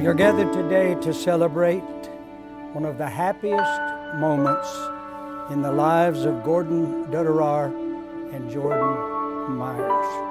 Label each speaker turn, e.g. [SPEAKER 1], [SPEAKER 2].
[SPEAKER 1] We are gathered today to celebrate one of the happiest moments in the lives of Gordon Duderar and Jordan Myers.